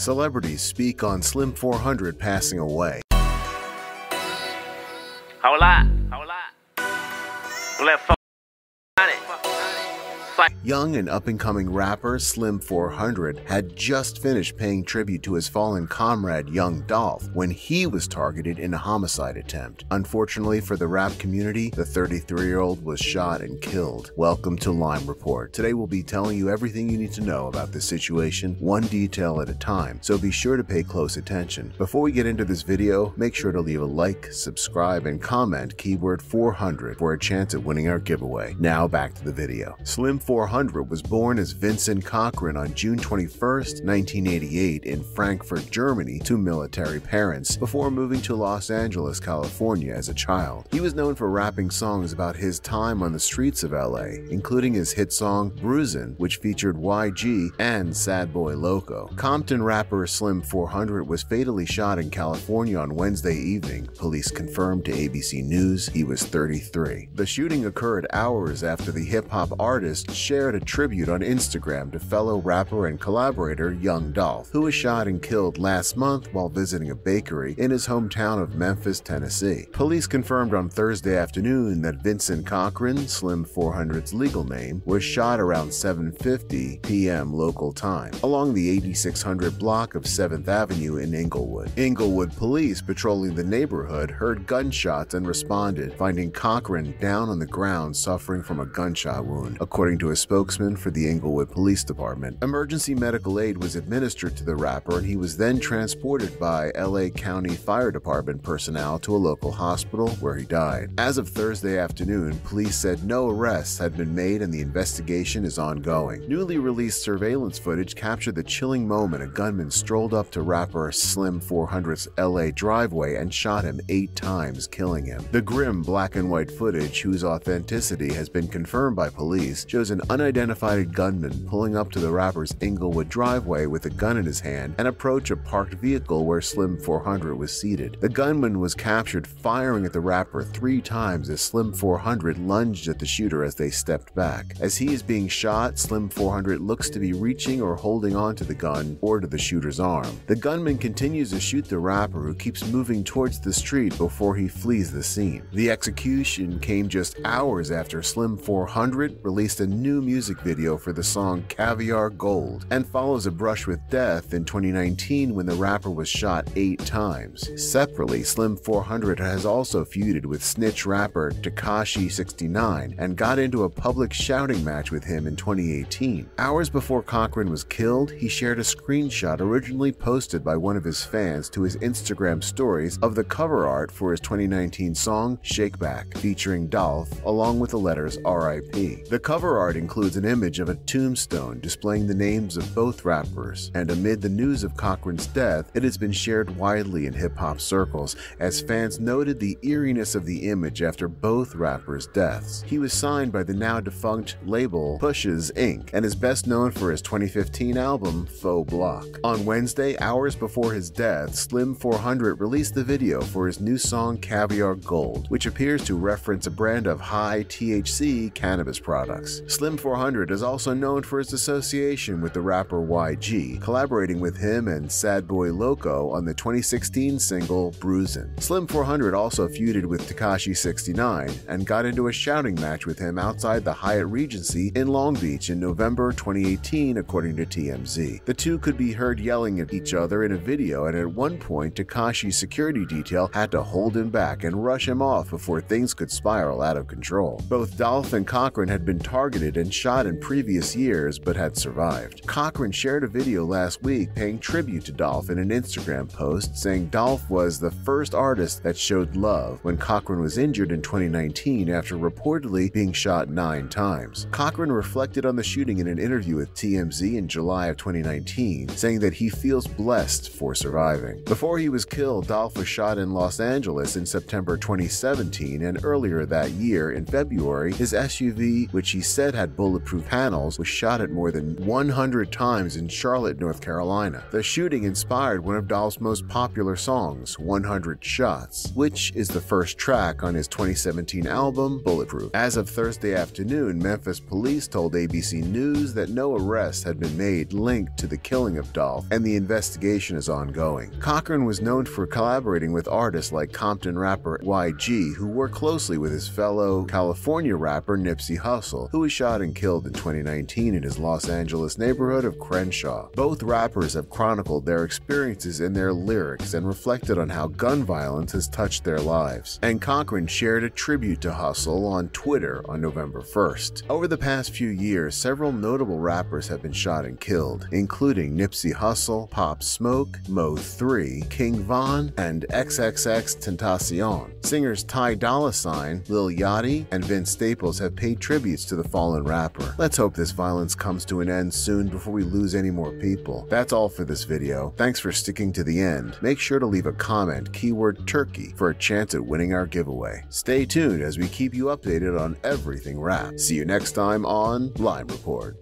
Celebrities speak on Slim 400 passing away. 好啦，Young and up and coming rapper Slim 400 had just finished paying tribute to his fallen comrade Young Dolph when he was targeted in a homicide attempt. Unfortunately for the rap community, the 33 year old was shot and killed. Welcome to Lime Report. Today we'll be telling you everything you need to know about this situation, one detail at a time, so be sure to pay close attention. Before we get into this video, make sure to leave a like, subscribe, and comment keyword 400 for a chance at winning our giveaway. Now back to the video. Slim 400 was born as Vincent Cochran on June 21, 1988 in Frankfurt, Germany to military parents before moving to Los Angeles, California as a child. He was known for rapping songs about his time on the streets of LA, including his hit song Bruisin', which featured YG and Sad Boy Loko. Compton rapper Slim 400 was fatally shot in California on Wednesday evening. Police confirmed to ABC News he was 33. The shooting occurred hours after the hip-hop artist shared a tribute on Instagram to fellow rapper and collaborator Young Dolph, who was shot and killed last month while visiting a bakery in his hometown of Memphis, Tennessee. Police confirmed on Thursday afternoon that Vincent Cochran, Slim 400's legal name, was shot around 7:50 p.m. local time along the 8600 block of 7th Avenue in Inglewood. Inglewood police patrolling the neighborhood heard gunshots and responded, finding Cochran down on the ground suffering from a gunshot wound, according to a spokesman for the Inglewood Police Department. Emergency medical aid was administered to the rapper and he was then transported by LA County Fire Department personnel to a local hospital where he died. As of Thursday afternoon, police said no arrests had been made and the investigation is ongoing. Newly released surveillance footage captured the chilling moment a gunman strolled up to rapper Slim 400's LA driveway and shot him eight times, killing him. The grim black and white footage, whose authenticity has been confirmed by police, shows an unidentified gunman pulling up to the rapper's Inglewood driveway with a gun in his hand and approach a parked vehicle where Slim 400 was seated. The gunman was captured firing at the rapper three times as Slim 400 lunged at the shooter as they stepped back. As he is being shot, Slim 400 looks to be reaching or holding onto the gun or to the shooter's arm. The gunman continues to shoot the rapper who keeps moving towards the street before he flees the scene. The execution came just hours after Slim 400 released a new music video for the song Caviar Gold and follows a brush with death in 2019 when the rapper was shot eight times. Separately, Slim 400 has also feuded with snitch rapper Tekashi 69 and got into a public shouting match with him in 2018. Hours before Cochran was killed, he shared a screenshot originally posted by one of his fans to his Instagram stories of the cover art for his 2019 song Shake Back, featuring Dolph, along with the letters RIP. The cover art includes an image of a tombstone displaying the names of both rappers, and amid the news of Cochran's death, it has been shared widely in hip hop circles as fans noted the eeriness of the image after both rappers' deaths. He was signed by the now defunct label Pushaz Ink and is best known for his 2015 album Foe Block. On Wednesday, hours before his death, Slim 400 released the video for his new song Caviar Gold, which appears to reference a brand of high THC cannabis products. Slim 400 is also known for his association with the rapper YG, collaborating with him and Sad Boy Loko on the 2016 single Bruisin'. Slim 400 also feuded with Tekashi 69 and got into a shouting match with him outside the Hyatt Regency in Long Beach in November 2018, according to TMZ. The two could be heard yelling at each other in a video, and at one point, Tekashi's security detail had to hold him back and rush him off before things could spiral out of control. Both Dolph and Cochran had been targeted and shot in previous years but had survived. Cochran shared a video last week paying tribute to Dolph in an Instagram post, saying Dolph was the first artist that showed love when Cochran was injured in 2019 after reportedly being shot nine times. Cochran reflected on the shooting in an interview with TMZ in July of 2019, saying that he feels blessed for surviving. Before he was killed, Dolph was shot in Los Angeles in September 2017, and earlier that year, in February, his SUV, which he said had bulletproof panels was shot at more than 100 times in Charlotte, North Carolina. The shooting inspired one of Dolph's most popular songs, 100 Shots, which is the first track on his 2017 album, Bulletproof. As of Thursday afternoon, Memphis police told ABC News that no arrests had been made linked to the killing of Dolph, and the investigation is ongoing. Cochran was known for collaborating with artists like Compton rapper YG, who worked closely with his fellow California rapper Nipsey Hussle, who was shot and killed in 2019 in his Los Angeles neighborhood of Crenshaw. Both rappers have chronicled their experiences in their lyrics and reflected on how gun violence has touched their lives. And Cochran shared a tribute to Hussle on Twitter on November 1st. Over the past few years, several notable rappers have been shot and killed, including Nipsey Hussle, Pop Smoke, Mo 3, King Von, and XXX Tentacion. Singers Ty Dolla Sign, Lil Yachty, and Vince Staples have paid tributes to the fallen rapper. Let's hope this violence comes to an end soon before we lose any more people. That's all for this video. Thanks for sticking to the end. Make sure to leave a comment, keyword turkey, for a chance at winning our giveaway. Stay tuned as we keep you updated on everything rap. See you next time on Lime Report.